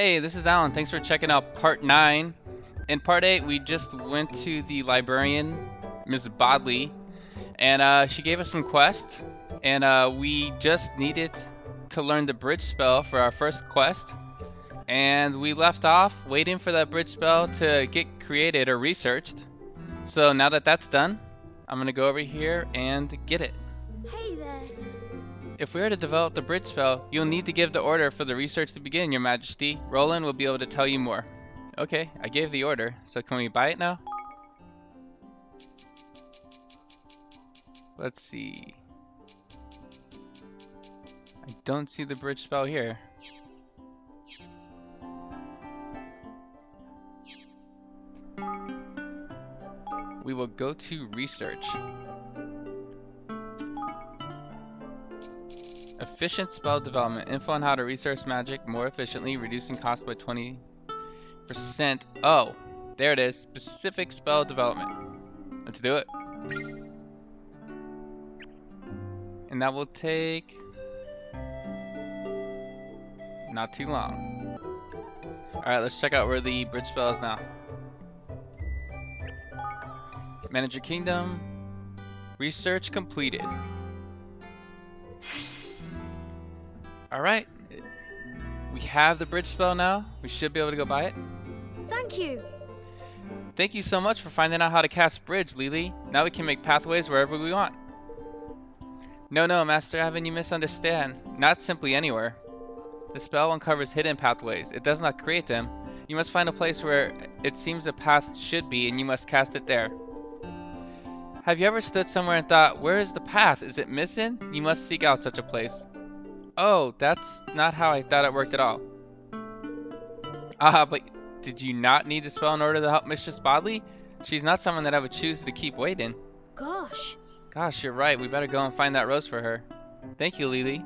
Hey, this is Alan. Thanks for checking out part 9. In part 8, we just went to the librarian, Ms. Bodley, and uh, she gave us some quests. And uh, we just needed to learn the bridge spell for our first quest. And we left off waiting for that bridge spell to get created or researched. So now that that's done, I'm going to go over here and get it. If we are to develop the bridge spell, you'll need to give the order for the research to begin, your majesty. Roland will be able to tell you more. Okay, I gave the order, so can we buy it now? Let's see. I don't see the bridge spell here. We will go to research. Efficient spell development. Info on how to research magic more efficiently, reducing cost by 20%. Oh, there it is. Specific spell development. Let's do it. And that will take not too long. Alright, let's check out where the bridge spell is now. Manage your kingdom. Research completed. Alright. We have the bridge spell now. We should be able to go buy it. Thank you. Thank you so much for finding out how to cast bridge, Lily. Now we can make pathways wherever we want. No, no, Master Evan, you misunderstand. Not simply anywhere. The spell uncovers hidden pathways. It does not create them. You must find a place where it seems a path should be, and you must cast it there. Have you ever stood somewhere and thought, where is the path? Is it missing? You must seek out such a place. Oh, that's not how I thought it worked at all. Ah, uh, but did you not need the spell in order to help Mistress Bodley? She's not someone that I would choose to keep waiting. Gosh. Gosh, you're right. We better go and find that rose for her. Thank you, Lily.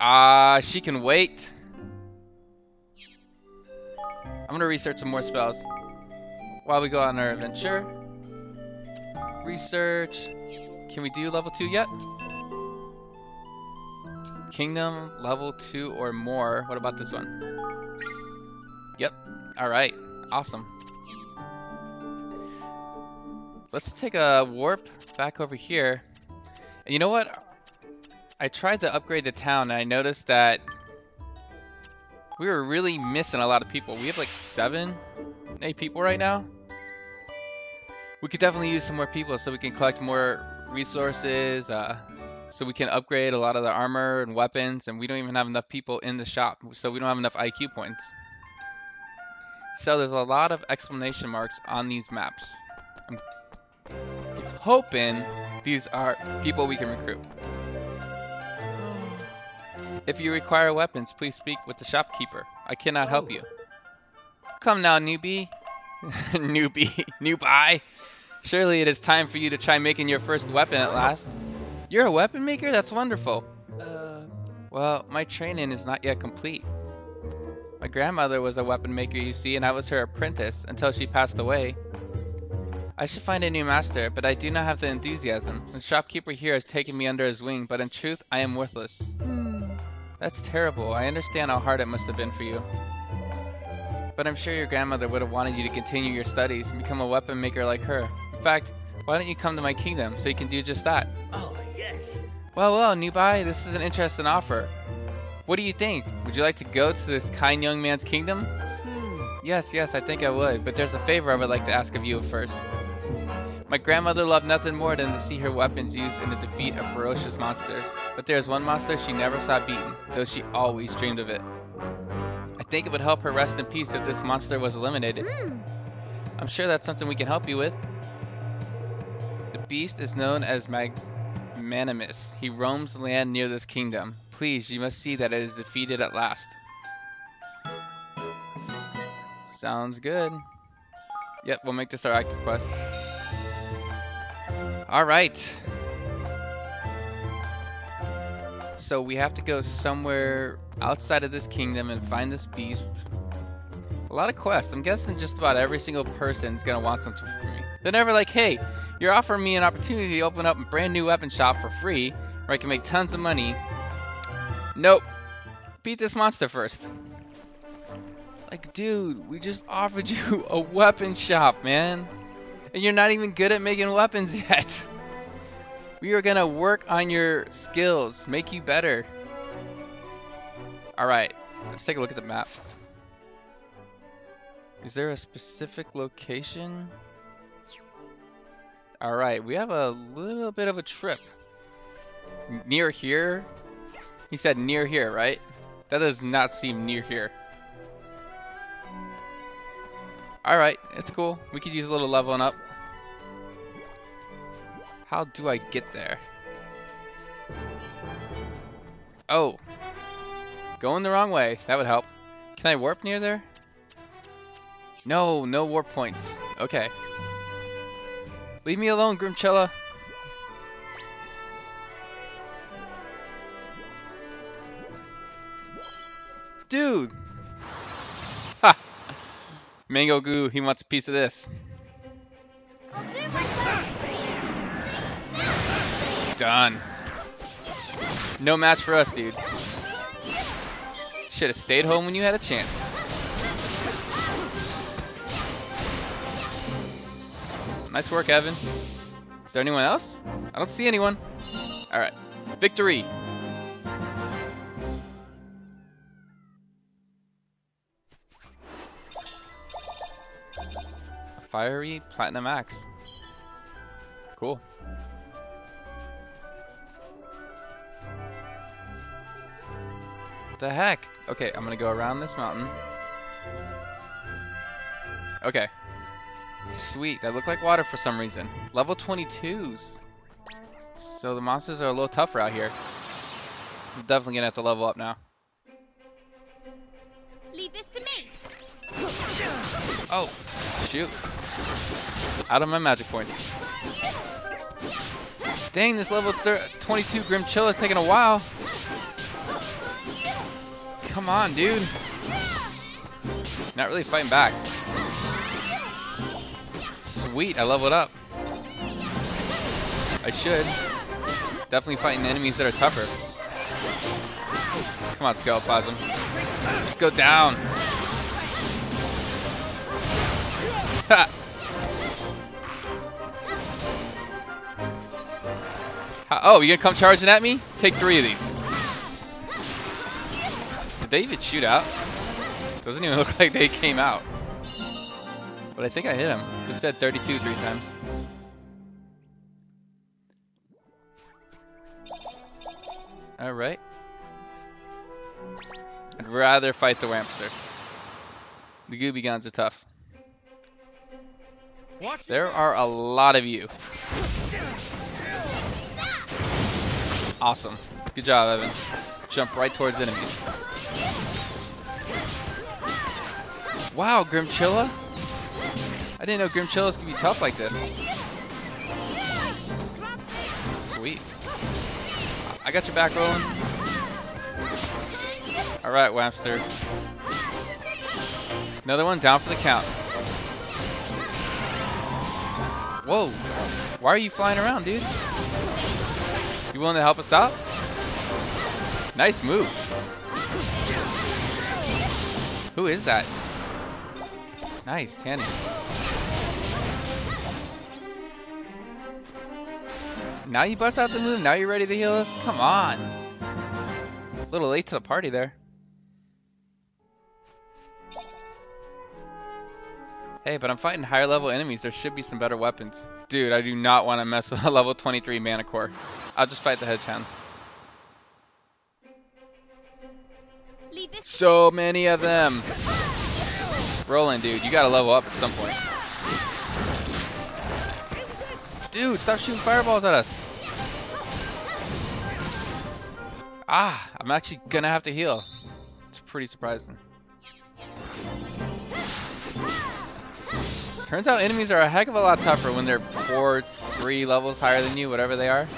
Ah, uh, she can wait. I'm gonna research some more spells while we go on our adventure. Research. Can we do level 2 yet? Kingdom, level 2 or more. What about this one? Yep. Alright. Awesome. Let's take a warp back over here. And you know what? I tried to upgrade the town and I noticed that we were really missing a lot of people. We have like seven, eight people right now. We could definitely use some more people so we can collect more resources, uh, so we can upgrade a lot of the armor and weapons, and we don't even have enough people in the shop, so we don't have enough IQ points. So there's a lot of exclamation marks on these maps. I'm hoping these are people we can recruit. If you require weapons, please speak with the shopkeeper. I cannot help you. Come now, newbie. newbie. Newbie. Surely it is time for you to try making your first weapon at last. You're a weapon maker? That's wonderful. Uh... Well, my training is not yet complete. My grandmother was a weapon maker, you see, and I was her apprentice until she passed away. I should find a new master, but I do not have the enthusiasm. The shopkeeper here has taken me under his wing, but in truth, I am worthless. Hmm. That's terrible. I understand how hard it must have been for you. But I'm sure your grandmother would have wanted you to continue your studies and become a weapon maker like her. In fact, why don't you come to my kingdom so you can do just that? Oh, yes. Well, well, Newbie, this is an interesting offer. What do you think? Would you like to go to this kind young man's kingdom? Hmm. Yes, yes, I think I would, but there's a favor I would like to ask of you first. My grandmother loved nothing more than to see her weapons used in the defeat of ferocious monsters, but there is one monster she never saw beaten, though she always dreamed of it. I think it would help her rest in peace if this monster was eliminated. Hmm. I'm sure that's something we can help you with. The beast is known as Magnanimoose. He roams the land near this kingdom. Please, you must see that it is defeated at last. Sounds good. Yep, we'll make this our active quest. Alright. So we have to go somewhere outside of this kingdom and find this beast. A lot of quests. I'm guessing just about every single person's gonna want something from me. They're never like, hey, you're offering me an opportunity to open up a brand new weapon shop for free where I can make tons of money. Nope. beat this monster first. Like, dude, we just offered you a weapon shop, man. And you're not even good at making weapons yet. We are gonna work on your skills, make you better. Alright, let's take a look at the map. Is there a specific location? Alright, we have a little bit of a trip. Near here? He said near here, right? That does not seem near here. Alright, it's cool. We could use a little leveling up. How do I get there? Oh. Going the wrong way. That would help. Can I warp near there? No, no warp points. Okay. Leave me alone, Grimchilla. Dude! Ha! Mango Goo, he wants a piece of this. I'll do my best. Done. No match for us, dude. Should have stayed home when you had a chance. Nice work, Evan. Is there anyone else? I don't see anyone. Alright. Victory! A fiery platinum axe. Cool. What the heck? Okay, I'm gonna go around this mountain. Okay. Sweet, that looked like water for some reason. Level 22s. So the monsters are a little tougher out here. I'm definitely gonna have to level up now. Leave this to me. Oh, shoot. Out of my magic points. Dang, this level thir 22 Grimchill is taking a while. Come on, dude. Not really fighting back. Sweet, I leveled up. I should. Definitely fighting enemies that are tougher. Come on, Skeleplasm. Just go down. Ha! Oh, you gonna come charging at me? Take three of these. Did they even shoot out? Doesn't even look like they came out. But I think I hit him. It said 32 three times. Alright. I'd rather fight the Whampster. The Gooby Guns are tough. Watch There are a lot of you. Awesome. Good job, Evan. Jump right towards enemies. Wow, Grimchilla? I didn't know Grimchillas could be tough like this. Sweet. I got your back rolling. Alright, Whampster. Another one down for the count. Whoa. Why are you flying around, dude? You willing to help us out? Nice move. Who is that? Nice, Tani. Now you bust out the move? Now you're ready to heal us? Come on. A little late to the party there. Hey, but I'm fighting higher level enemies. There should be some better weapons. Dude, I do not want to mess with a level 23 Manticore. I'll just fight the Hedgehog. So many of them. Roland, dude, you gotta level up at some point. Dude, stop shooting fireballs at us. Ah, I'm actually gonna have to heal. It's pretty surprising. Turns out enemies are a heck of a lot tougher when they're four, three levels higher than you, whatever they are.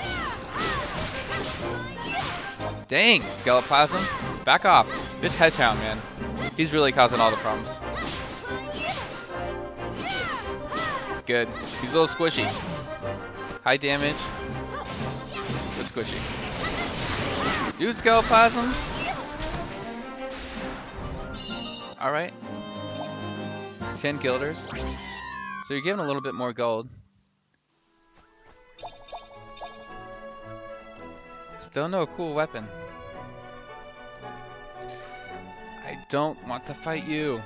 Dang, Skeleplasm. Back off. This Hedgehog, man. He's really causing all the problems. Good. He's a little squishy. High damage. But squishy. Dude, Skeleplasms. All right. 10 guilders. So you're giving a little bit more gold. Still no cool weapon. I don't want to fight you.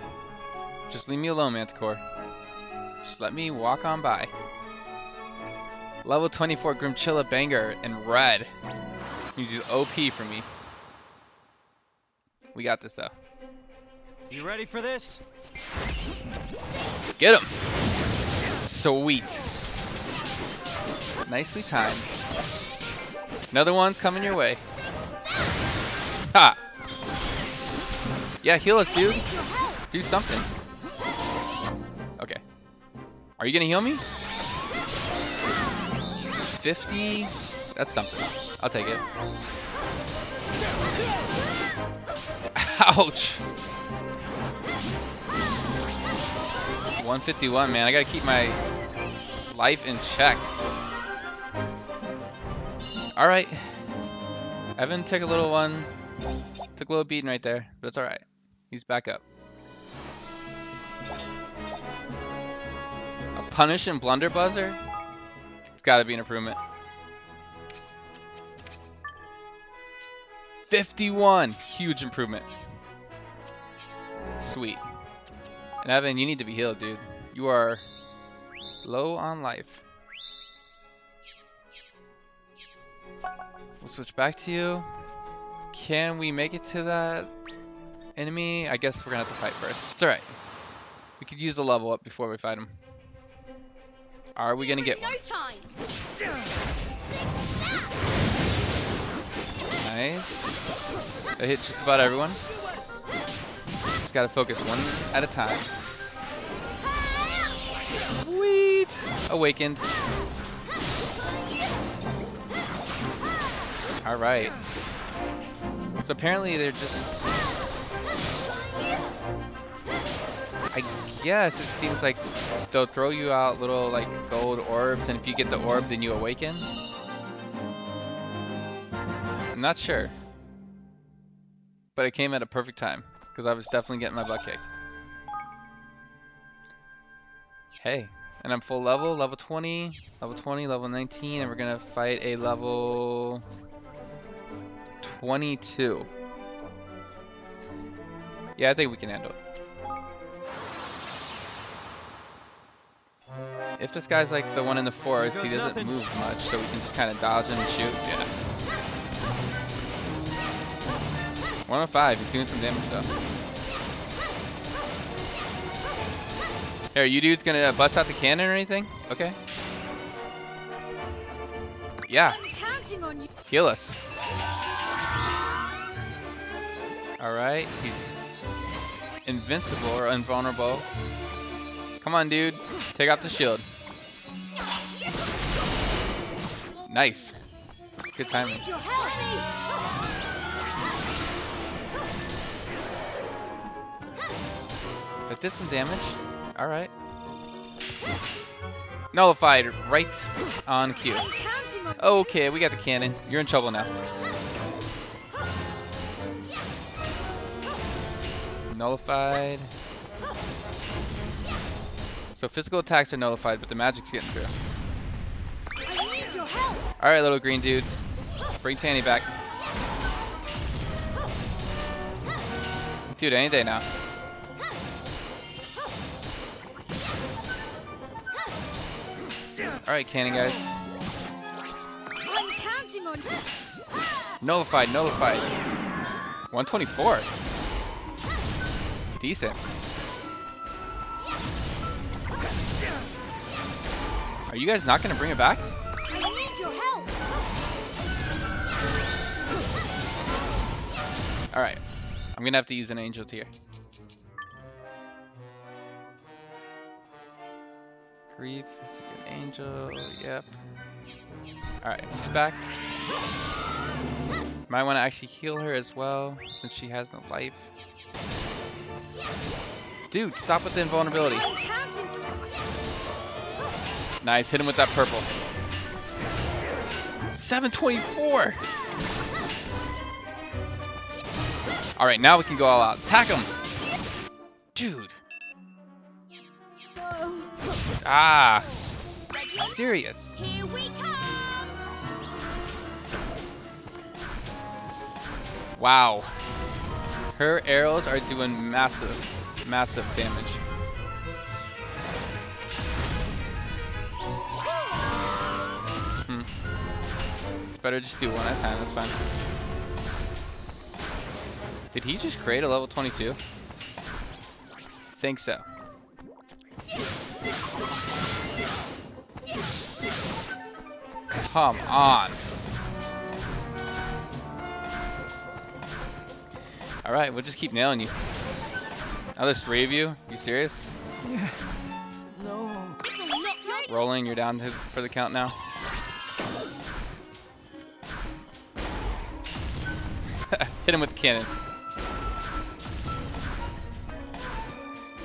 Just leave me alone, Manticore. Just let me walk on by. Level 24 Grimchilla Banger in red. He's OP for me. We got this though. You ready for this? Get him! Sweet. Nicely timed. Another one's coming your way. Ha! Yeah, heal us, dude. Do something. Okay. Are you gonna heal me? 50? That's something. I'll take it. Ouch! 151, man. I gotta keep my life in check. Alright. Evan took a little one. Took a little beating right there, but it's alright. He's back up. A punish and blunderbuzzer? It's gotta be an improvement. 51! Huge improvement. Sweet. And Evan, you need to be healed, dude. You are low on life. We'll switch back to you. Can we make it to that enemy? I guess we're gonna have to fight first. It's alright. We could use the level up before we fight him. Are we gonna get one? Nice. I hit just about everyone. Just gotta focus one at a time. Sweet! Awakened. Alright. So apparently they're just... I guess it seems like they'll throw you out little like gold orbs and if you get the orb then you awaken. I'm not sure. But it came at a perfect time because I was definitely getting my butt kicked. Hey, and I'm full level, level 20, level 20, level 19, and we're gonna fight a level 22. Yeah, I think we can handle it. If this guy's like the one in the forest, he goes doesn't nothing. move much, so we can just kind of dodge him and shoot. Yeah. 105, he's doing some damage though. Here, you dudes gonna uh, bust out the cannon or anything? Okay. Yeah, I'm counting on you. heal us. Alright, he's invincible or invulnerable. Come on, dude. Take out the shield. Nice. Good timing. That did some damage. Alright. Nullified right on cue. Okay, we got the cannon. You're in trouble now. Nullified. So physical attacks are nullified, but the magic's getting through. I need your help. Alright, little green dudes. Bring Tani back. Dude, any day now. Alright, cannon guys. I'm counting on. Nullified, nullified. 124. Decent. Are you guys not gonna bring it back? I need your help. Alright. I'm gonna have to use an angel tier. Grief, is an angel, yep. Alright, she's back. Might want to actually heal her as well, since she has no life. Dude, stop with the invulnerability. Nice, hit him with that purple. 724! Alright, now we can go all out. Attack him! Dude. Ah, serious. Wow. Her arrows are doing massive, massive damage. Better just do one at a time, that's fine. Did he just create a level 22? Think so. Come on. Alright, we'll just keep nailing you. Now there's three of you? You serious? No. This'll knock your Rolling, you're down to, for the count now. Hit him with the cannon.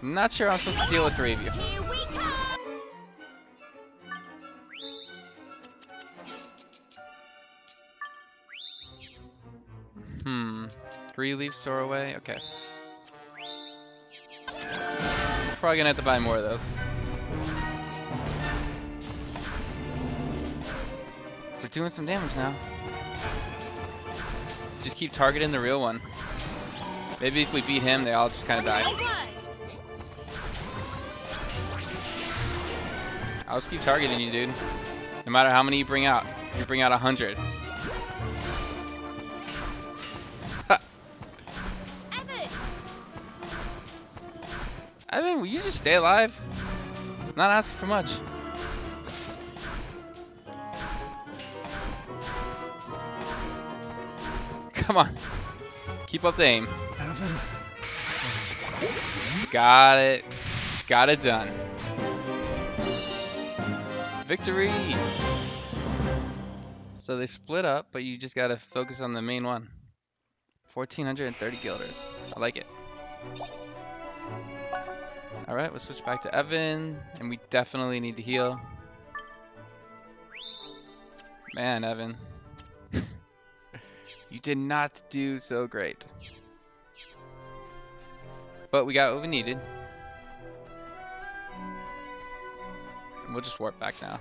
I'm not sure I'm supposed to deal with three of you. Here we come! Hmm. Three leaf store away? Okay. Probably gonna have to buy more of those. We're doing some damage now. Just keep targeting the real one. Maybe if we beat him, they all just kind of die. I'll just keep targeting you, dude. No matter how many you bring out. You bring out a hundred. Evan! Will you just stay alive? Not asking for much. Come on. Keep up the aim. Got it. Got it done. Victory! So they split up, but you just gotta focus on the main one. 1430 guilders. I like it. Alright, we'll switch back to Evan, and we definitely need to heal. Man, Evan. You did not do so great. But we got what we needed. And we'll just warp back now.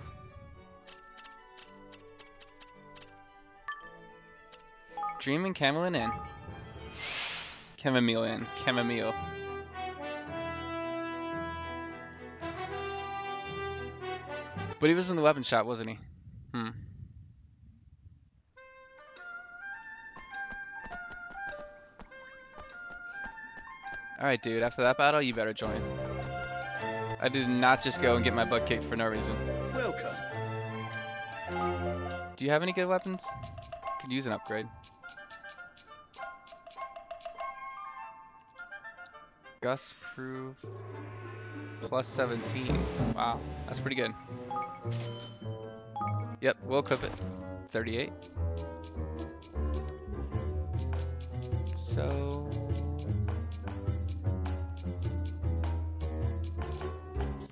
Dream and Chamomile Inn. Chamomile Inn. Chamomile. But he was in the weapon shop, wasn't he? Hmm. Alright, dude, after that battle, you better join. I did not just go and get my butt kicked for no reason. Welcome. Do you have any good weapons? Could use an upgrade. Gust proof plus 17. Wow, that's pretty good. Yep, we'll equip it. 38. So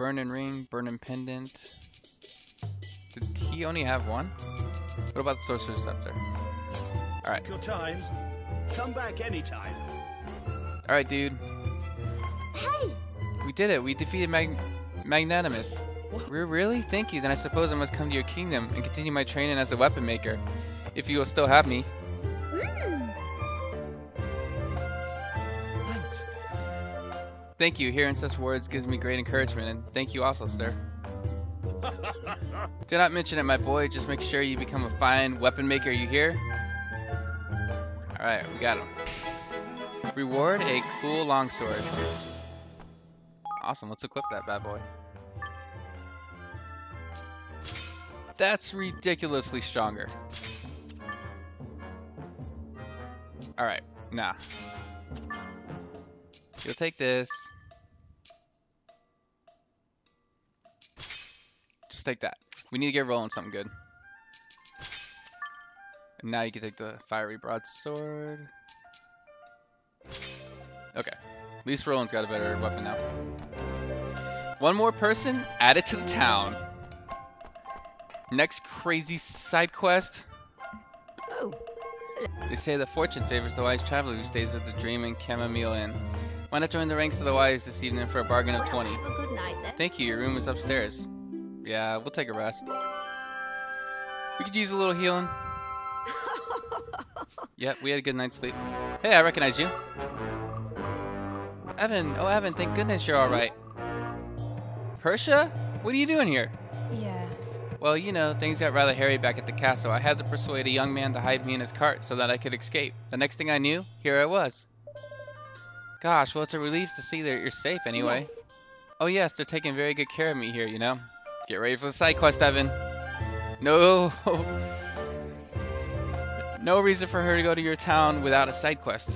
Burning ring, burning pendant. Did he only have one? What about the sorcerer's scepter? Alright. your time. Come back anytime. All right, dude. Hey! We did it. We defeated Mag- Magnanimoose. What? Re- Really? Thank you. Then I suppose I must come to your kingdom and continue my training as a weapon maker. If you will still have me. Thank you. Hearing such words gives me great encouragement, and thank you also, sir. Do not mention it, my boy. Just make sure you become a fine weapon maker, you hear? Alright, we got him. Reward a cool longsword. Awesome, let's equip that bad boy. That's ridiculously stronger. Alright, nah. You'll take this. Take that. We need to get rolling something good. And now you can take the fiery broadsword. Okay. At least Roland's got a better weapon now. One more person, add it to the town. Next crazy side quest. Oh, They say that fortune favors the wise traveler who stays at the Dream and Chamomile Inn. Why not join the ranks of the wise this evening for a bargain of Well, 20? Have a good night then. Thank you, your room is upstairs. Yeah, we'll take a rest. We could use a little healing. Yep, we had a good night's sleep. Hey, I recognize you. Evan, oh Evan, thank goodness you're alright. Persia? What are you doing here? Yeah. Well, you know, things got rather hairy back at the castle. I had to persuade a young man to hide me in his cart so that I could escape. The next thing I knew, here I was. Gosh, well, it's a relief to see that you're safe anyway. Yes. Oh yes, they're taking very good care of me here, you know. Get ready for the side quest, Evan. No. no reason for her to go to your town without a side quest.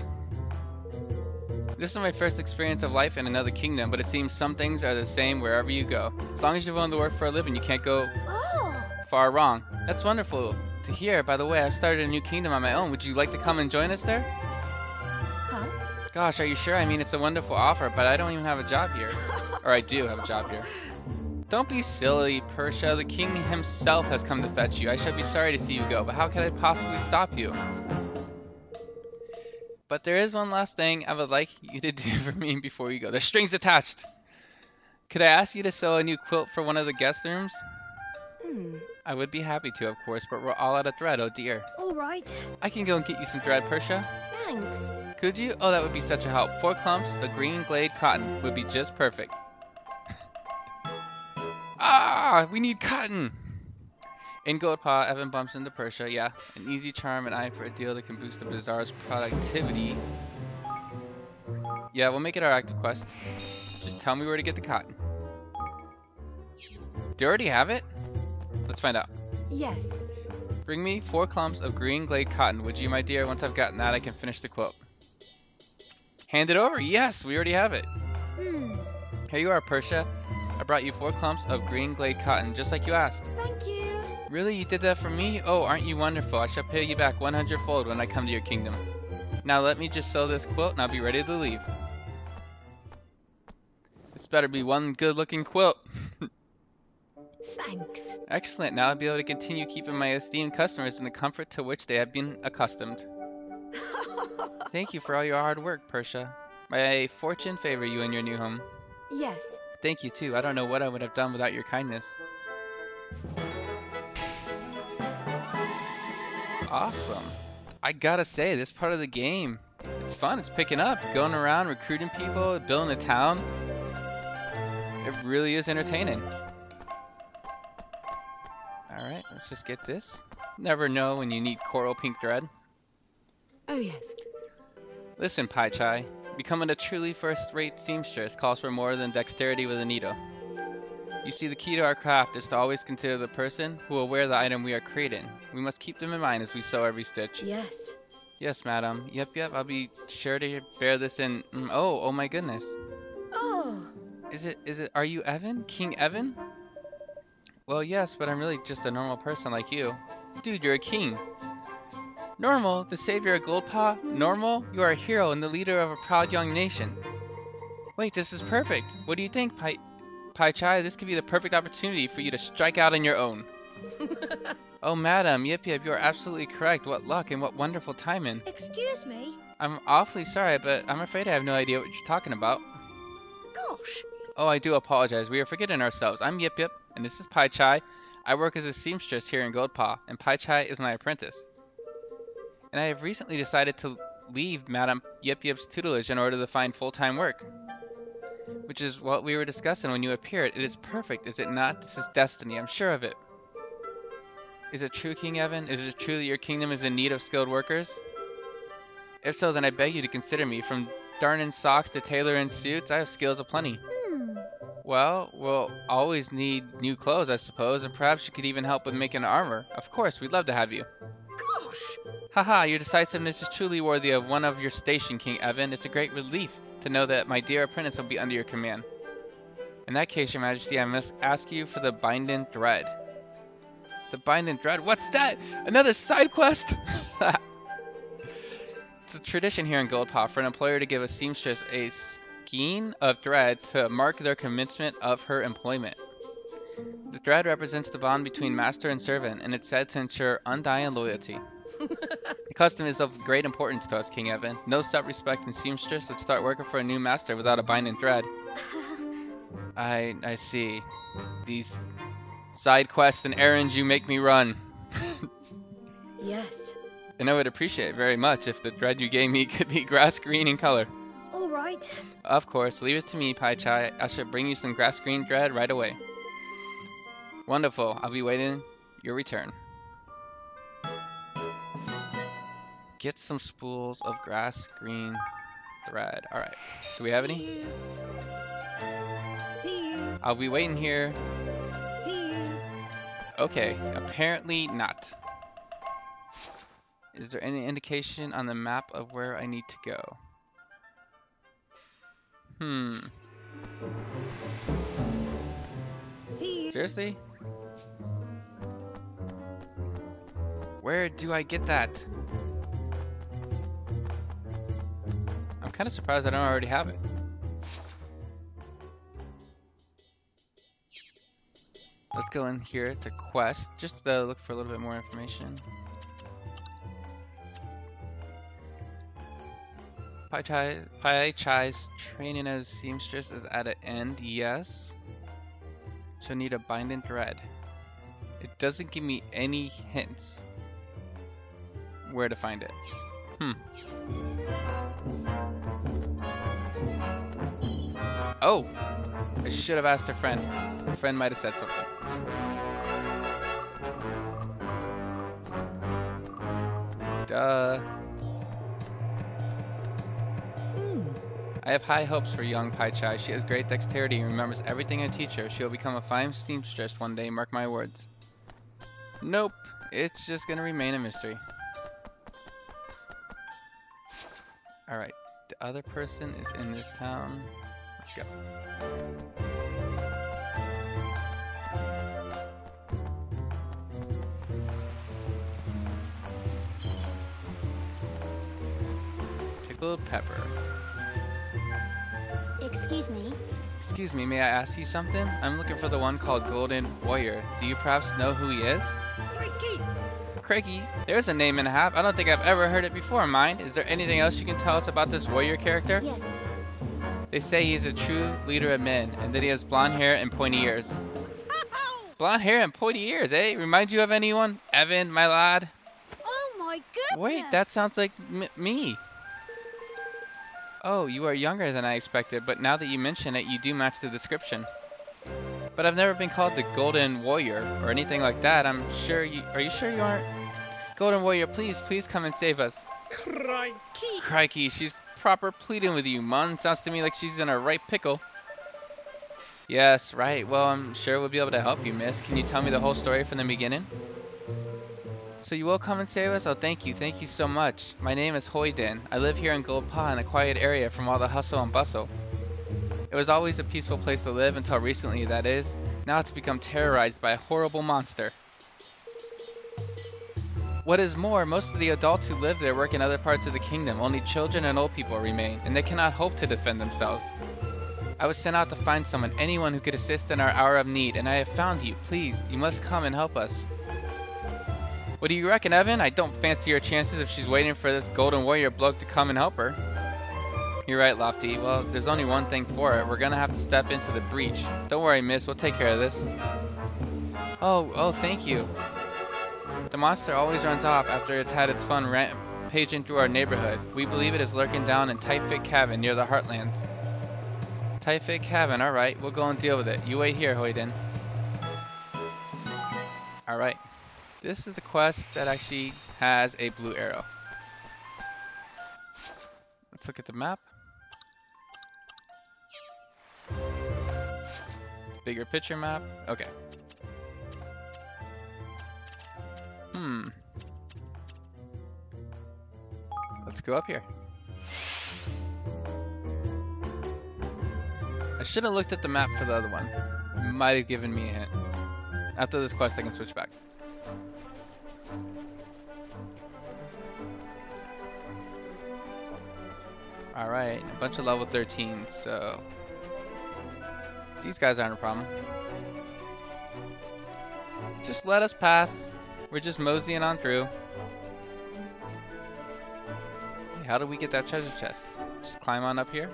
This is my first experience of life in another kingdom, but it seems some things are the same wherever you go. As long as you're willing to work for a living, you can't go Oh. far wrong. That's wonderful to hear. By the way, I've started a new kingdom on my own. Would you like to come and join us there? Huh? Gosh, are you sure? I mean, it's a wonderful offer, but I don't even have a job here. or I do have a job here. Don't be silly, Persia. The king himself has come to fetch you. I shall be sorry to see you go, but how can I possibly stop you? But there is one last thing I would like you to do for me before you go. There's strings attached. Could I ask you to sew a new quilt for one of the guest rooms? Hmm. I would be happy to, of course, but we're all out of thread, oh dear. All right. I can go and get you some thread, Persia. Thanks. Could you? Oh, that would be such a help. Four clumps of green glade cotton would be just perfect. Ah, we need cotton! In Goldpaw, Evan bumps into Persia. Yeah, an easy charm and eye for a deal that can boost the Bazaar's productivity. Yeah, we'll make it our active quest. Just tell me where to get the cotton. Do you already have it? Let's find out. Yes. Bring me four clumps of green glade cotton, would you, my dear? Once I've gotten that, I can finish the quilt. Hand it over. Yes, we already have it. Hmm. Here you are, Persia. I brought you four clumps of green glade cotton, just like you asked. Thank you. Really? You did that for me? Oh, aren't you wonderful? I shall pay you back 100 fold when I come to your kingdom. Now let me just sew this quilt and I'll be ready to leave. This better be one good looking quilt. Thanks. Excellent. Now I'll be able to continue keeping my esteemed customers in the comfort to which they have been accustomed. Thank you for all your hard work, Persia. May fortune favor you in your new home. yes. Thank you too. I don't know what I would have done without your kindness. Awesome. I gotta say, this part of the game, it's fun. It's picking up. Going around, recruiting people, building a town. It really is entertaining. Alright, let's just get this. Never know when you need coral pink thread. Oh yes. Listen, Pai Chai, becoming a truly first-rate seamstress calls for more than dexterity with a needle. You see, the key to our craft is to always consider the person who will wear the item we are creating. We must keep them in mind as we sew every stitch. Yes. Yes, madam. Yep, yep, I'll be sure to bear this in... mm, Oh, oh my goodness. Oh. Is it, is it, are you Evan? King Evan? Well, yes, but I'm really just a normal person like you. Dude, you're a king. Normal? The savior of Goldpaw? Normal? You are a hero and the leader of a proud young nation. Wait, this is perfect. What do you think, Pai, Pai Chai? This could be the perfect opportunity for you to strike out on your own. oh, madam, yip yip, you are absolutely correct. What luck and what wonderful timing. Excuse me. I'm awfully sorry, but I'm afraid I have no idea what you're talking about. Gosh. Oh, I do apologize. We are forgetting ourselves. I'm Yip Yip, and this is Pai Chai. I work as a seamstress here in Goldpaw, and Pai Chai is my apprentice. And I have recently decided to leave Madame Yip Yip's tutelage in order to find full-time work. Which is what we were discussing when you appeared. It is perfect, is it not? This is destiny, I'm sure of it. Is it true, King Evan? Is it true that your kingdom is in need of skilled workers? If so, then I beg you to consider me. From darning socks to tailoring suits, I have skills aplenty. Hmm. Well, we'll always need new clothes, I suppose, and perhaps you could even help with making armor. Of course, we'd love to have you. Haha, your decisiveness is truly worthy of one of your station, King Evan. It's a great relief to know that my dear apprentice will be under your command. In that case, your majesty, I must ask you for the binding thread. The binding thread? What's that? Another side quest? it's a tradition here in Goldpaw for an employer to give a seamstress a skein of thread to mark their commencement of her employment. The thread represents the bond between master and servant, and it's said to ensure undying loyalty. The custom is of great importance to us, King Evan. No self-respecting seamstress would start working for a new master without a binding thread. I I see. These side quests and errands you make me run. yes. And I would appreciate very much if the thread you gave me could be grass green in color. All right. Of course, leave it to me, Paichai. I should bring you some grass green thread right away. Wonderful. I'll be waiting your return. Get some spools of grass green thread. Alright. Do we have any? See you. I'll be waiting here. See you. Okay, apparently not. Is there any indication on the map of where I need to go? Hmm. See you. Seriously? Where do I get that? Kind of surprised I don't already have it. Let's go in here to quest, just to look for a little bit more information. Pai Chai, Pai Chai's training as seamstress is at an end, yes. She'll need a binding thread. It doesn't give me any hints where to find it. Hmm. Oh! I should have asked her friend. Her friend might have said something. Duh. Hmm. I have high hopes for young Pai Chai. She has great dexterity and remembers everything I teach her. She will become a fine seamstress one day, mark my words. Nope. It's just gonna remain a mystery. Alright. The other person is in this town. Let's go. Pickled pepper. Excuse me. Excuse me, may I ask you something? I'm looking for the one called Golden Warrior. Do you perhaps know who he is? Crikey! Craigie, there's a name and a half. I don't think I've ever heard it before, mind. Is there anything else you can tell us about this warrior character? Yes. They say he's a true leader of men, and that he has blonde hair and pointy ears. Blonde hair and pointy ears, eh? Remind you of anyone? Evan, my lad? Oh my goodness. Wait, that sounds like m me. Oh, you are younger than I expected, but now that you mention it, you do match the description. But I've never been called the Golden Warrior or anything like that. I'm sure you. Are you sure you aren't? Golden Warrior, please, please come and save us. Crikey! Crikey, she's proper pleading with you, Mun. Sounds to me like she's in a right pickle. Yes, right. Well, I'm sure we'll be able to help you, miss. Can you tell me the whole story from the beginning? So you will come and save us? Oh, thank you. Thank you so much. My name is Hoyden. I live here in Goldpaw in a quiet area from all the hustle and bustle. It was always a peaceful place to live until recently, that is. Now it's become terrorized by a horrible monster. What is more, most of the adults who live there work in other parts of the kingdom. Only children and old people remain, and they cannot hope to defend themselves. I was sent out to find someone, anyone who could assist in our hour of need, and I have found you. Please, you must come and help us. What do you reckon, Evan? I don't fancy your chances if she's waiting for this Golden Warrior bloke to come and help her. You're right, Lofty. Well, there's only one thing for it. We're gonna have to step into the breach. Don't worry, miss. We'll take care of this. Oh, oh, thank you. The monster always runs off after it's had its fun rampaging through our neighborhood. We believe it is lurking down in Tight Fit Cabin near the Heartlands. Tight Fit Cabin, alright. We'll go and deal with it. You wait here, Hoyden. Alright. This is a quest that actually has a blue arrow. Let's look at the map. Bigger picture map. Okay. Hmm. Let's go up here. I should have looked at the map for the other one. It might have given me a hint. After this quest, I can switch back. Alright, a bunch of level 13, so... These guys aren't a problem. Just let us pass. We're just moseying on through. how do we get that treasure chest? Just climb on up here?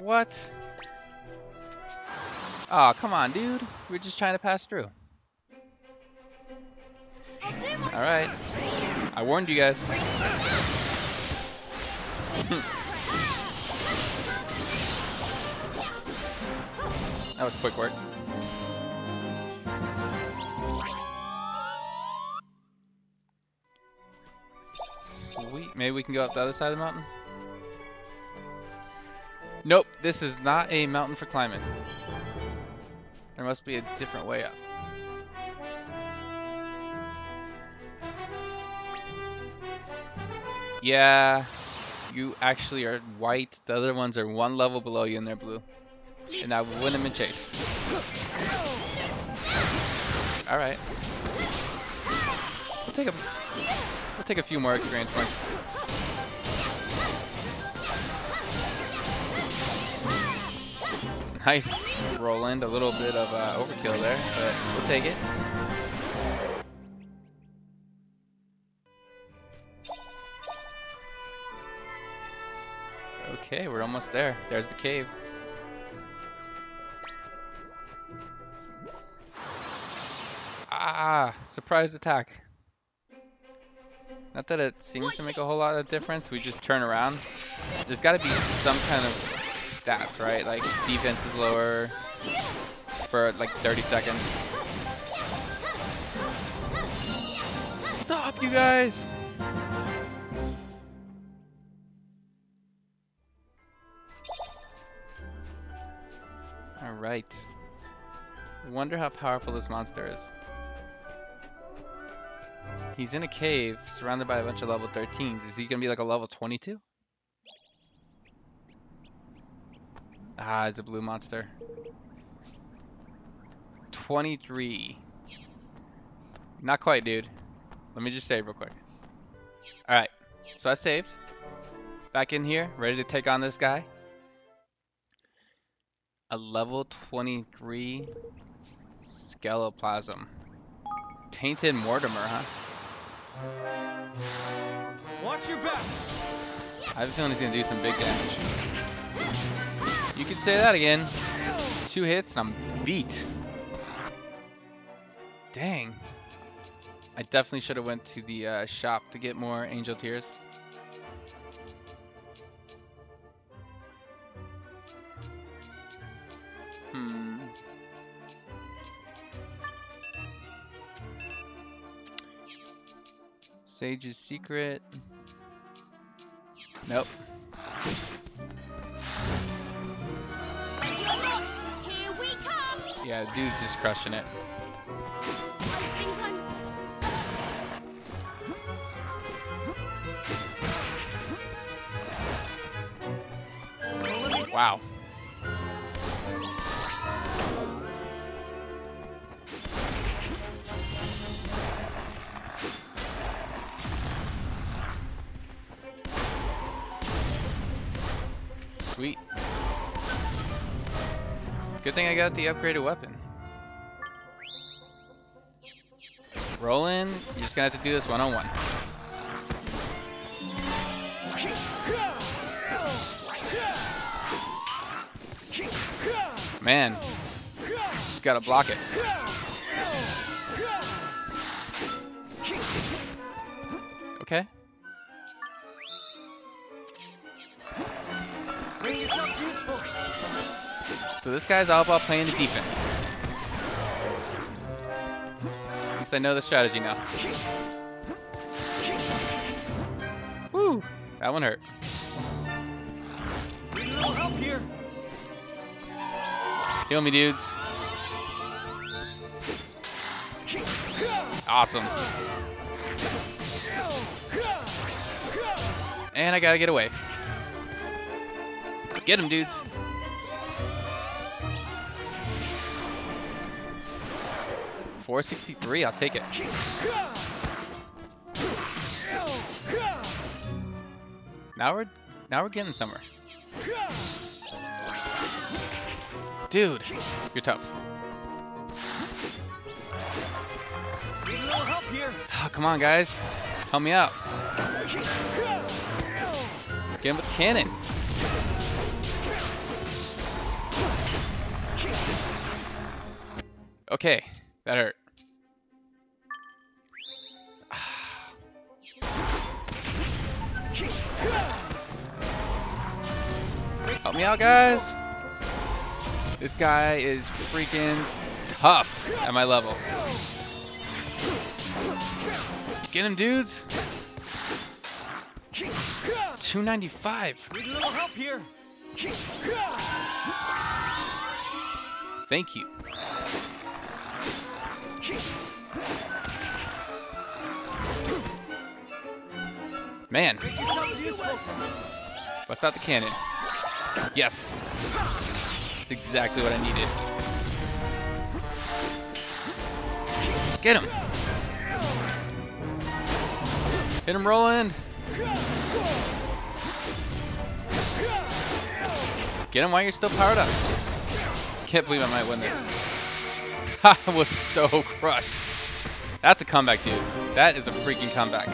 What? Oh, come on, dude. We're just trying to pass through. Alright. I warned you guys. that was quick work. Sweet. Maybe we can go up the other side of the mountain? Nope, this is not a mountain for climbing. There must be a different way up. Yeah, you actually are white. The other ones are one level below you and they're blue. And I wouldn't have been chased. Alright. We'll take a we'll take a few more experience points. Nice, Roland. A little bit of uh, overkill there, but we'll take it. Okay, we're almost there. There's the cave. Ah, surprise attack. Not that it seems to make a whole lot of difference, we just turn around. There's gotta be some kind of stats, right? Like defense is lower for like 30 seconds. Stop, you guys! Alright. Wonder how powerful this monster is. He's in a cave surrounded by a bunch of level 13s. Is he gonna be like a level 22? Ah, it's a blue monster. 23. Not quite, dude. Let me just save real quick. Alright, so I saved. Back in here, ready to take on this guy. A level 23 Skeleplasm. Tainted Mortimer, huh? Watch your backs. I have a feeling he's gonna do some big damage. You can say that again. Two hits and I'm beat. Dang. I definitely should have went to the uh, shop to get more angel tears. Hmm. Sage's secret. Nope. Yeah, dude's just crushing it. Wow. Good thing I got the upgraded weapon. Roland, you're just gonna have to do this one on one. Man, just gotta block it. So this guy's all about playing the defense. At least I know the strategy now. Woo! That one hurt. Heal me, dudes. Awesome. And I gotta get away. Get him, dudes. Four sixty three. I'll take it. Now we're now we're getting somewhere. Dude, you're tough. Oh, come on, guys. Help me out. Get him with the cannon. Okay, that hurt. Help me out, guys. This guy is freaking tough at my level. Get him, dudes. 295. Need a little help here. Thank you. Man, bust out the cannon. Yes. That's exactly what I needed. Get him. Hit him, Roland. Get him while you're still powered up. Can't believe I might win this. I was so crushed. That's a comeback, dude. That is a freaking comeback.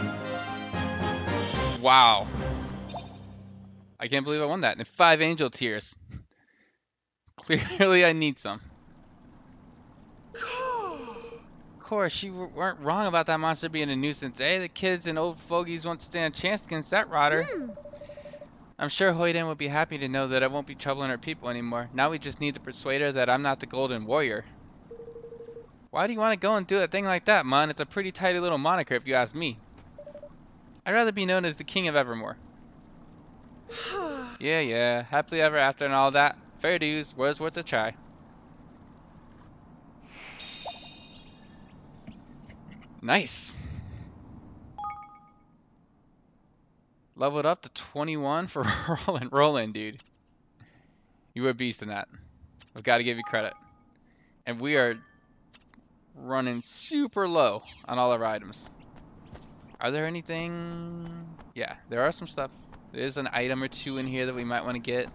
Wow. I can't believe I won that. And five angel tears. Clearly I need some. Of course, you weren't wrong about that monster being a nuisance, eh? The kids and old fogies won't stand a chance against that rotter. Hmm. I'm sure Hoyden would be happy to know that I won't be troubling her people anymore. Now we just need to persuade her that I'm not the Golden Warrior. Why do you want to go and do a thing like that, Mon? It's a pretty tidy little moniker if you ask me. I'd rather be known as the King of Evermore. yeah, yeah. Happily ever after and all that. Fair dues. Was worth a try. Nice. Leveled up to 21 for Roland. Roland, dude. You were a beast in that. I've got to give you credit. And we are running super low on all our items. Are there anything? Yeah, there are some stuff. There's an item or two in here that we might want to get.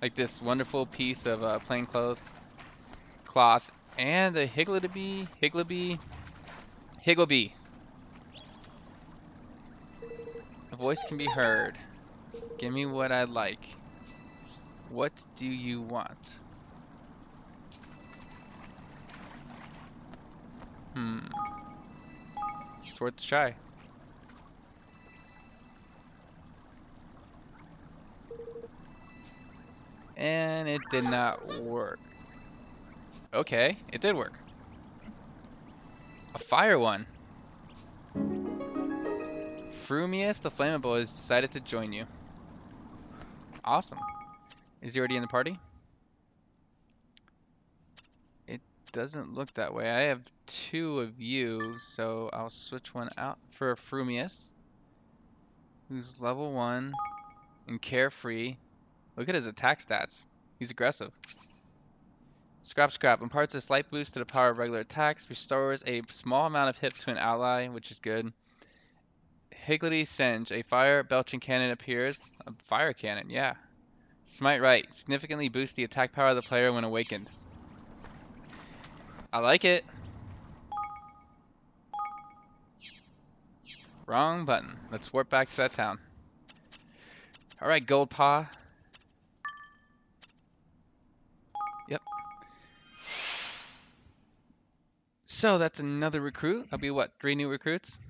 Like this wonderful piece of uh, plain cloth, cloth, and a Higgledy, Higgleby, Higgleby. A voice can be heard. Give me what I like. What do you want? Hmm. It's worth a try. And it did not work. Okay, it did work. A fire one. Frumius the Flammable has decided to join you. Awesome. Is he already in the party? It doesn't look that way. I have two of you, so I'll switch one out for Frumius, who's level one and carefree. Look at his attack stats. He's aggressive. Scrap Scrap imparts a slight boost to the power of regular attacks, restores a small amount of hit to an ally, which is good. Higgledy Singe, a fire belching cannon appears. A fire cannon, yeah. Smite Right, significantly boosts the attack power of the player when awakened. I like it. Wrong button. Let's warp back to that town. Alright, Goldpaw. So that's another recruit. That'll be what, three new recruits?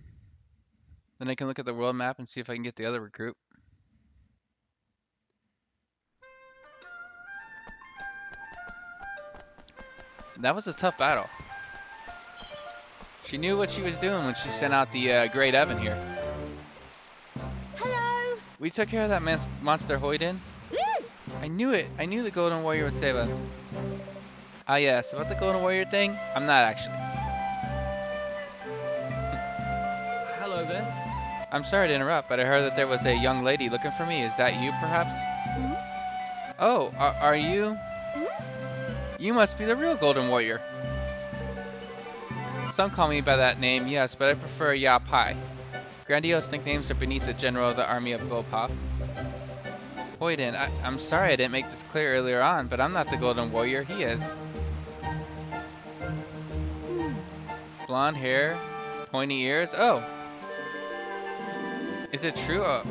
Then I can look at the world map and see if I can get the other recruit. That was a tough battle. She knew what she was doing when she sent out the uh, Great Evan here. Hello. We took care of that monster Hoyden. Woo. I knew it. I knew the Golden Warrior would save us. Ah yes, about the Golden Warrior thing, I'm not actually. I'm sorry to interrupt, but I heard that there was a young lady looking for me. Is that you, perhaps? Mm-hmm. Oh, are, are you? Mm-hmm. You must be the real Golden Warrior. Some call me by that name, yes, but I prefer Ya Pai. Grandiose nicknames are beneath the general of the army of Goldpaw. Hoyden, I, I'm sorry I didn't make this clear earlier on, but I'm not the Golden Warrior, he is. Hmm. Blonde hair, Pointy ears? Oh. Is it true? Uh,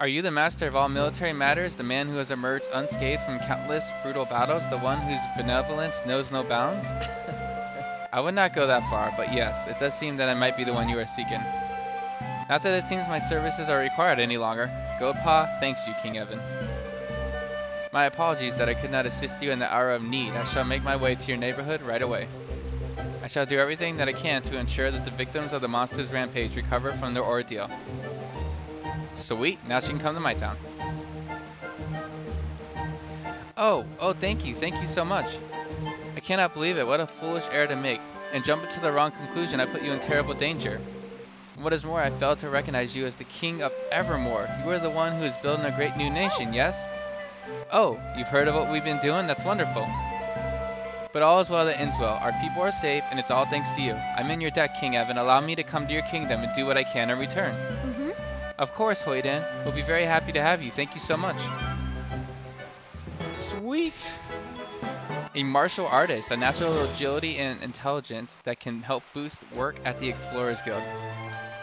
are you the master of all military matters, the man who has emerged unscathed from countless brutal battles, the one whose benevolence knows no bounds? I would not go that far, but yes, it does seem that I might be the one you are seeking. Not that it seems my services are required any longer. Goldpaw thanks you, King Evan. My apologies that I could not assist you in the hour of need. I shall make my way to your neighborhood right away. I shall do everything that I can to ensure that the victims of the monster's rampage recover from their ordeal. Sweet, now she can come to my town. Oh, oh thank you, thank you so much. I cannot believe it, what a foolish error to make. And jump to the wrong conclusion, I put you in terrible danger. What is more, I failed to recognize you as the king of Evermore. You are the one who is building a great new nation, yes? Oh, you've heard of what we've been doing? That's wonderful. But all is well that ends well. Our people are safe, and it's all thanks to you. I'm in your debt, King Evan. Allow me to come to your kingdom and do what I can in return. Of course, Hoyden. We'll be very happy to have you. Thank you so much. Sweet! A martial artist, a natural agility and intelligence that can help boost work at the Explorers Guild.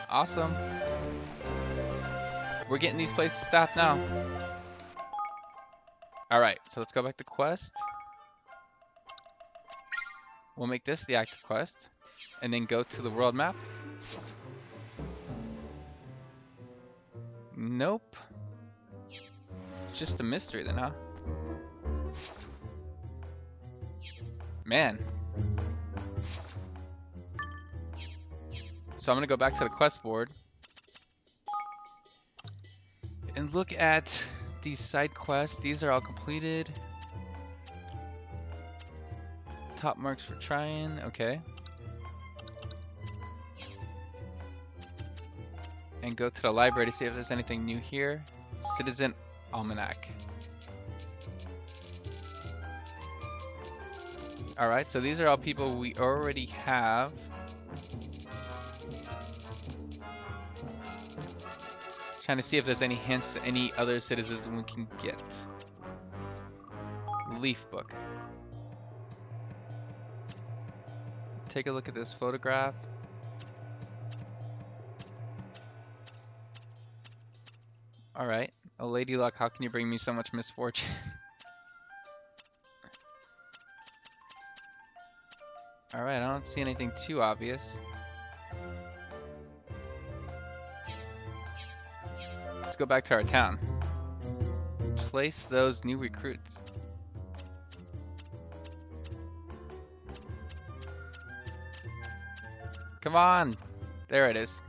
Awesome. We're getting these places staffed now. Alright, so let's go back to quest. We'll make this the active quest. And then go to the world map. Nope. Just a mystery then, huh? Man. So I'm gonna go back to the quest board and look at these side quests. These are all completed. Top marks for trying, okay. And go to the library to see if there's anything new here. Citizen Almanac. Alright, so these are all people we already have. Trying to see if there's any hints to any other citizens we can get. Leaf book. Take a look at this photograph. Alright. Oh, Lady Luck, how can you bring me so much misfortune? Alright, I don't see anything too obvious. Let's go back to our town. Place those new recruits. Come on! There it is.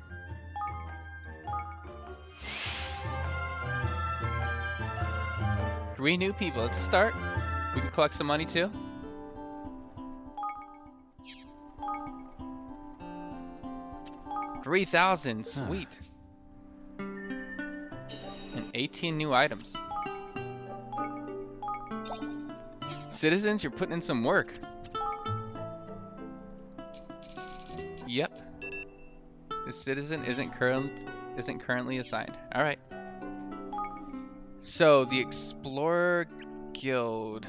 Three new people. Let's start. We can collect some money too. Three thousand, sweet. And 18 new items. Citizens, you're putting in some work. Yep. The citizen isn't current isn't currently assigned. All right. So the Explorer Guild.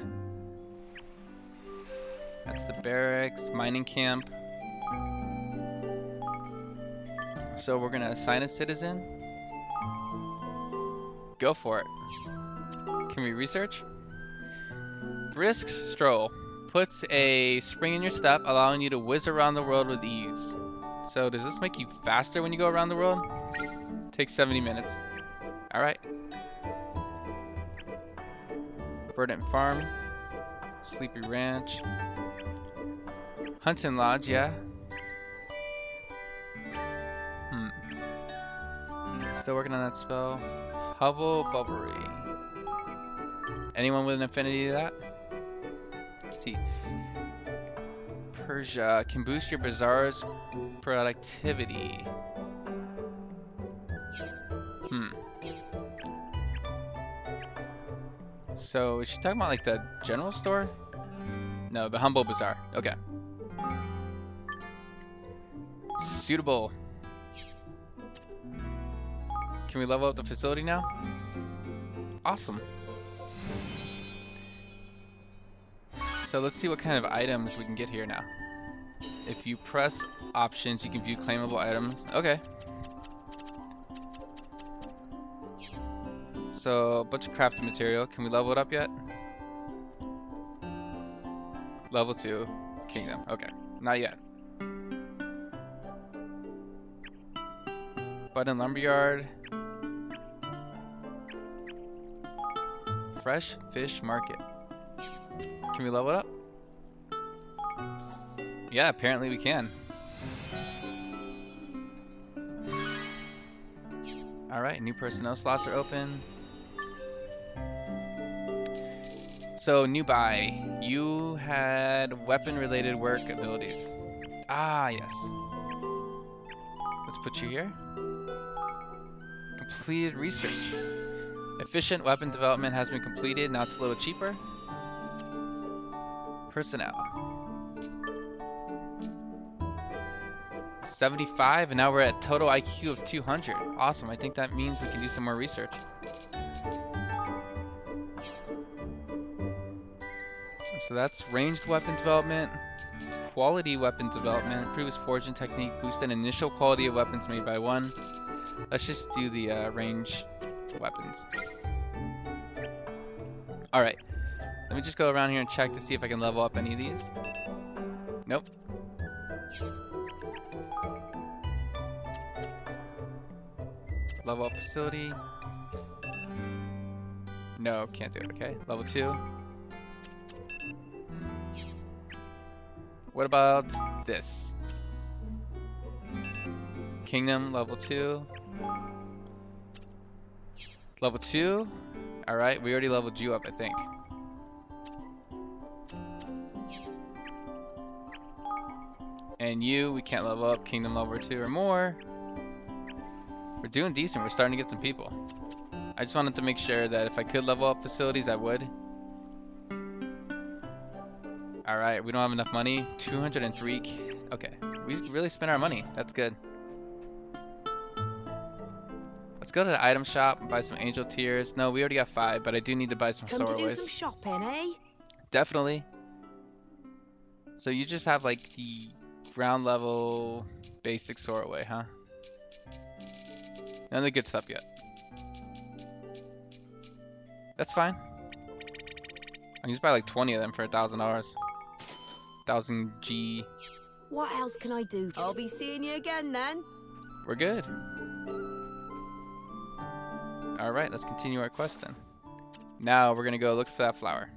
That's the barracks, mining camp. So we're gonna assign a citizen. Go for it. Can we research? Brisk stroll puts a spring in your step, allowing you to whiz around the world with ease. So does this make you faster when you go around the world? Takes 70 minutes. Alright. Verdant Farm. Sleepy Ranch. Hunting Lodge, yeah. Hmm. Still working on that spell. Hubble Bubbery. Anyone with an affinity to that? Let's see. Persia can boost your bazaar's productivity. So is she talking about like the general store? No, the humble bazaar. Okay. Suitable. Can we level up the facility now? Awesome. So let's see what kind of items we can get here now. If you press options, you can view claimable items. Okay. So, a bunch of crafting material. Can we level it up yet? Level 2. Kingdom. Okay. Not yet. Button Lumberyard. Fresh Fish Market. Can we level it up? Yeah, apparently we can. Alright, new personnel slots are open. So, buy. You had weapon related work abilities. Ah, yes. Let's put you here. Completed research. Efficient weapon development has been completed, now it's a little cheaper. Personnel. 75, and now we're at total IQ of 200. Awesome, I think that means we can do some more research. So that's ranged weapon development, quality weapon development, improves forging technique, boosted initial quality of weapons made by one. Let's just do the uh, range weapons. Alright, let me just go around here and check to see if I can level up any of these. Nope. Level up facility. No, can't do it. Okay, level two. What about this? Kingdom, level two. Level two? Alright, we already leveled you up, I think. And you, we can't level up Kingdom level 2 or more. We're doing decent. We're starting to get some people. I just wanted to make sure that if I could level up facilities, I would. Alright, we don't have enough money. 203. Okay, we really spent our money. That's good. Let's go to the item shop and buy some angel tears. No, we already got five, but I do need to buy some Come to do some shopping, eh? Definitely. So you just have like the ground level basic Sorrowway, huh? None of the good stuff yet. That's fine. I can just buy like 20 of them for a thousand dollars. Thousand G. What else can I do? I'll be seeing you again then. We're good. Alright, let's continue our quest then. Now we're gonna go look for that flower.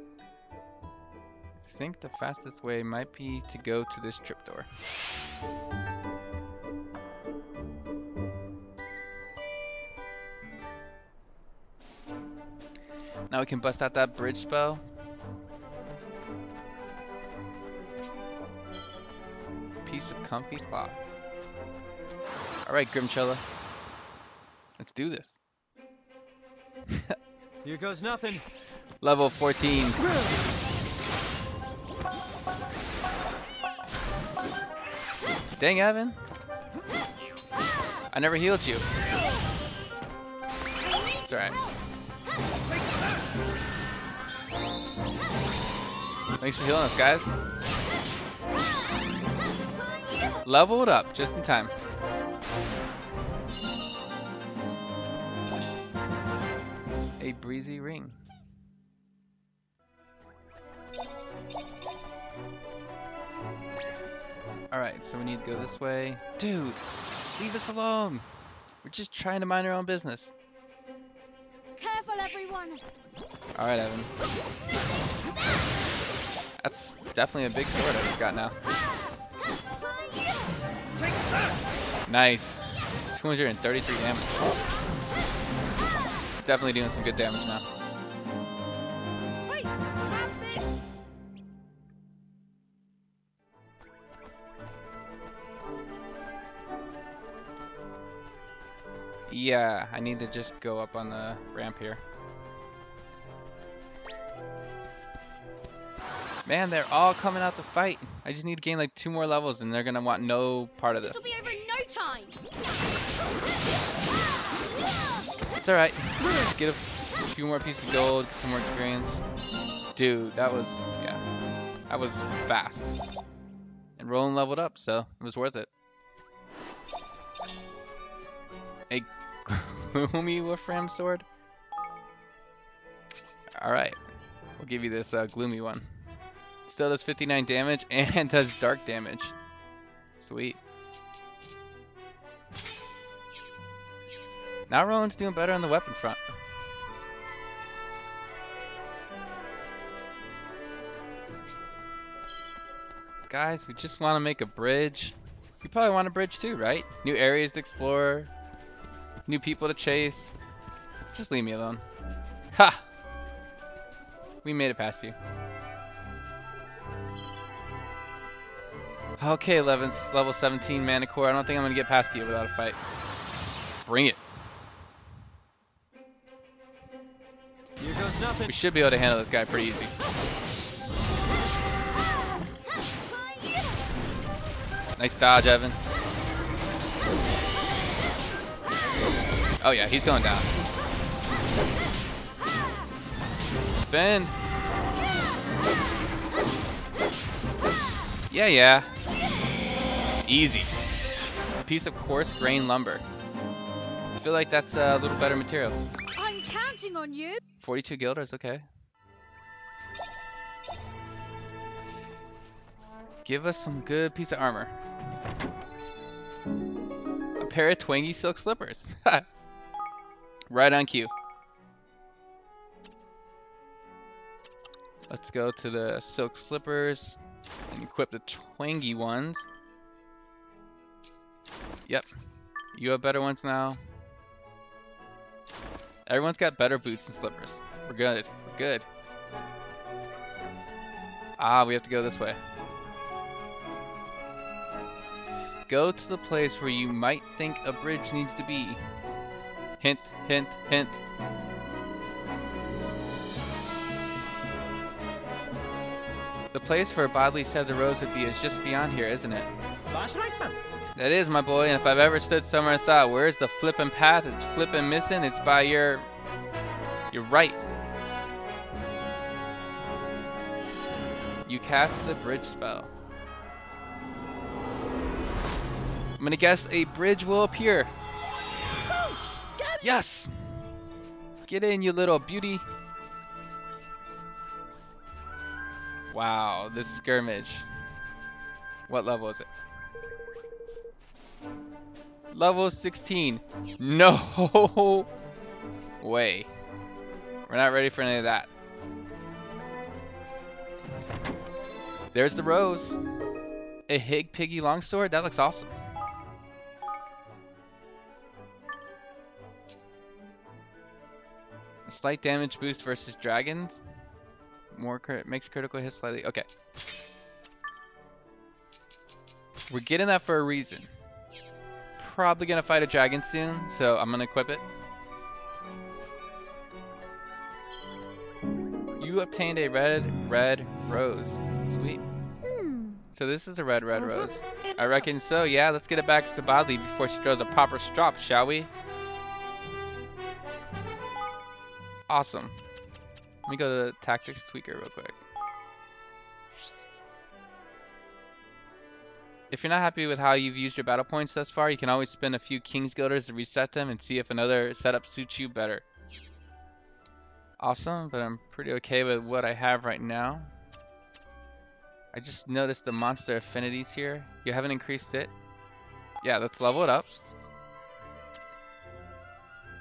I think the fastest way might be to go to this trapdoor. Now we can bust out that bridge spell. Piece of comfy cloth. Alright, Grimchella. Let's do this. Here goes nothing. Level 14. Dang, Evan. I never healed you. It's alright. Thanks for healing us, guys. Leveled up just in time. A breezy ring. Alright, so we need to go this way. Dude, leave us alone. We're just trying to mind our own business. Careful, everyone. Alright, Evan. That's definitely a big sword I've got now. Nice. 233 damage. It's definitely doing some good damage now. Yeah, I need to just go up on the ramp here. Man, they're all coming out to fight. I just need to gain like two more levels and they're gonna want no part of this. This'll be over in no time. It's alright. Get a few more pieces of gold, some more experience. Dude, that was, yeah. That was fast. And Roland leveled up, so it was worth it. A gloomy Wolfram sword? Alright. We'll give you this uh, gloomy one. Still does 59 damage and does dark damage. Sweet. Now Roland's doing better on the weapon front. Guys, we just want to make a bridge. You probably want a bridge too, right? New areas to explore, new people to chase. Just leave me alone. Ha! We made it past you. Okay, 11th, level 17 Manticore. I don't think I'm going to get past you without a fight. Bring it. Here goes nothing. We should be able to handle this guy pretty easy. Nice dodge, Evan. Oh yeah, he's going down. Bend. Yeah, yeah. Easy. A piece of coarse grain lumber. I feel like that's a little better material. I'm counting on you. 42 guilders, okay. Give us some good piece of armor. A pair of twangy silk slippers. right on cue. Let's go to the silk slippers and equip the twangy ones. Yep. You have better ones now. Everyone's got better boots and slippers. We're good. We're good. Ah, we have to go this way. Go to the place where you might think a bridge needs to be. Hint, hint, hint. Place where Bodley said the rose would be is just beyond here, isn't it? That's right, man. That is, my boy, and if I've ever stood somewhere and thought, where's the flippin' path? It's flippin' missing, it's by your... your right. You cast the bridge spell. I'm gonna guess a bridge will appear. Yes! Get in, you little beauty. Wow, this skirmish. What level is it? Level 16. No way. We're not ready for any of that. There's the rose. A Hig Piggy longsword? That looks awesome. Slight damage boost versus dragons. More crit makes critical hit slightly. Okay. We're getting that for a reason. Probably gonna fight a dragon soon, so I'm gonna equip it. You obtained a red, red rose. Sweet. Hmm. So this is a red, red rose. I reckon so, yeah. Let's get it back to Bodley before she throws a proper strop, shall we? Awesome. Let me go to Tactics Tweaker real quick. If you're not happy with how you've used your battle points thus far, you can always spend a few King's Guilders to reset them and see if another setup suits you better. Awesome, but I'm pretty okay with what I have right now. I just noticed the monster affinities here. You haven't increased it. Yeah, let's level it up.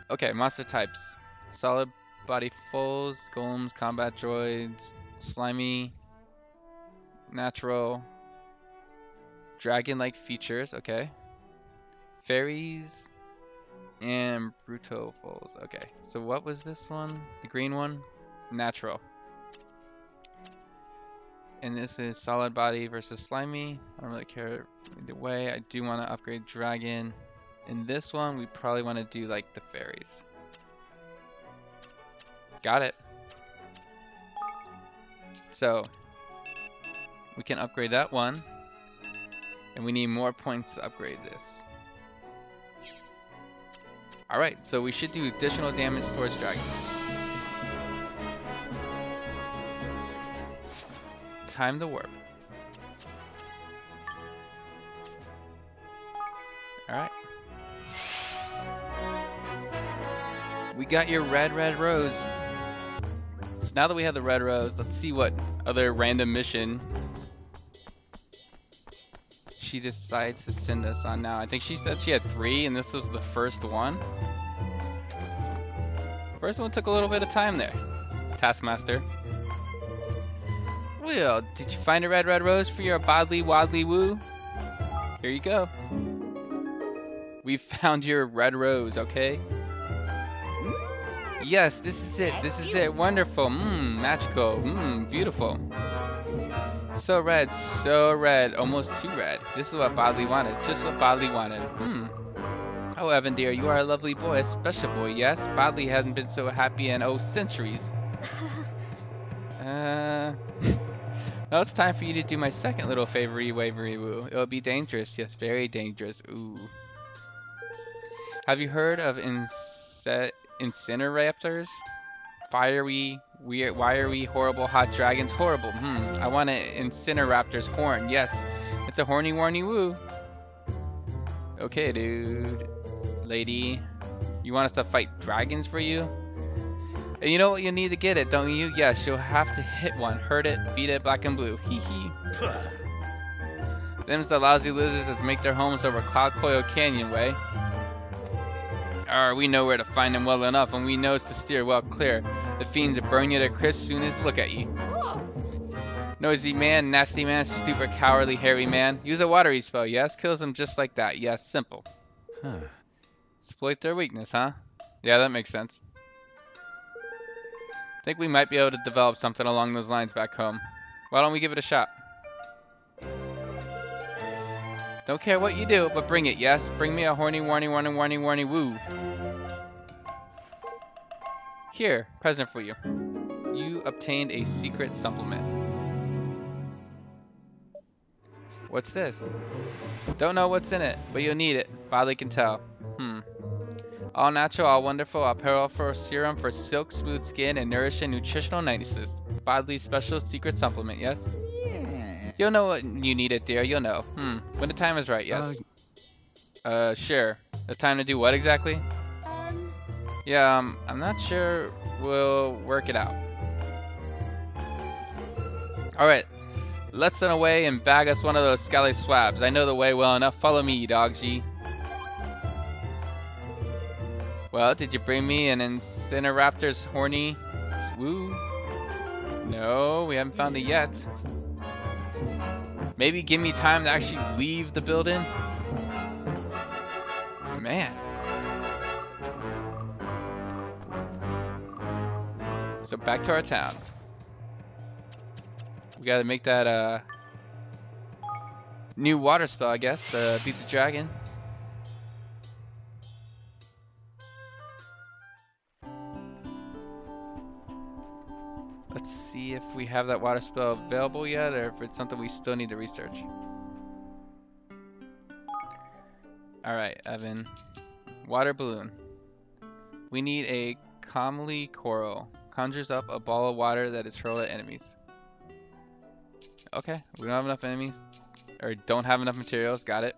Okay, monster types. Solid body foes, golems, combat droids, slimy, natural, dragon-like features, okay. Fairies, and bruto foes, okay. So what was this one? The green one? Natural. And this is solid body versus slimy. I don't really care either way. I do want to upgrade dragon. In this one, we probably want to do like the fairies. Got it. So, we can upgrade that one. And we need more points to upgrade this. Alright, so we should do additional damage towards dragons. time to warp. Alright. We got your red, red rose. Now that we have the red rose, let's see what other random mission she decides to send us on now. I think she said she had three and this was the first one. First one took a little bit of time there. Taskmaster. Well, did you find a red, red rose for your bodly, wadly woo? Here you go. We found your red rose, okay? Yes, this is it. This is it. Wonderful. Mmm, magical. Mmm, beautiful. So red, so red, almost too red. This is what Bodley wanted, just what Bodley wanted. Hmm. Oh, Evan dear, you are a lovely boy, a special boy, yes? Bodley hasn't been so happy in, oh, centuries. uh... now it's time for you to do my second little favory wavery woo. It'll be dangerous, yes, very dangerous. Ooh. Have you heard of inse incineraptors? Fiery, weird, wiry, horrible hot dragons. Horrible. Hmm. I want an Incineraptor's horn. Yes. It's a horny, warny woo. Okay, dude. Lady. You want us to fight dragons for you? And you know what? You need to get it, don't you? Yes, you'll have to hit one. Hurt it, beat it, black and blue. Hee hee. Them's the lousy lizards that make their homes over Cloud Coil Canyon way. Arr, we know where to find them well enough, and we knows to steer well clear. The fiends will burn you to crisp soon as look at you. Noisy man, nasty man, stupid, cowardly, hairy man. Use a watery spell, yes? Kills them just like that, yes, simple. Huh. Exploit their weakness, huh? Yeah, that makes sense. Think we might be able to develop something along those lines back home. Why don't we give it a shot? Don't care what you do, but bring it, yes? Bring me a horny, warny, warny, warny, warny, woo. Here, present for you. You obtained a secret supplement. What's this? Don't know what's in it, but you'll need it. Bodley can tell. Hmm. All natural, all wonderful, all powerful serum for silk, smooth skin, and nourishing nutritional niceties. Bodley's special secret supplement, yes? You'll know what you need it, dear. You'll know. Hmm. When the time is right, yes. Uh, sure. The time to do what exactly? Um, Yeah, um, I'm not sure we'll work it out. Alright, let's run away and bag us one of those scally swabs. I know the way well enough. Follow me, dog G. Well, did you bring me an Incineraptor's horny woo? No, we haven't found it yet. Maybe give me time to actually leave the building? Man. So back to our town. We gotta make that uh new water spell, I guess, to beat the dragon. See if we have that water spell available yet, or if it's something we still need to research. Alright, Evan. Water balloon. We need a Comely Coral. Conjures up a ball of water that is hurled at enemies. Okay, we don't have enough enemies. Or don't have enough materials, got it.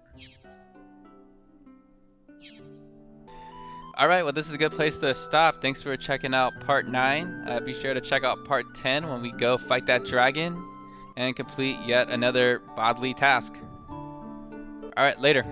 Alright, well this is a good place to stop. Thanks for checking out part 9. Uh, be sure to check out part 10 when we go fight that dragon and complete yet another bodily task. Alright, later.